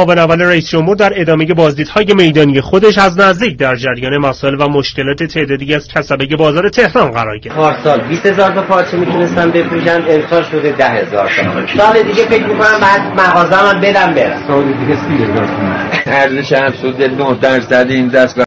معاون اول رئیس جمهور در ادامه بازدیدهای میدانی خودش از نزدیک در جریان مسائل و مشکلات تعدادی از کسبه بازار تهران قرار گرفت. پارسال 20 هزار تا پارچه می‌تونستم بفروشم امسال شده 10 هزار تا. سال دیگه فکر می‌کنم بعد مغازه‌ام بدم برم. سال دیگه 30 هزار تا. ارزش افزوده 9 درصد این دست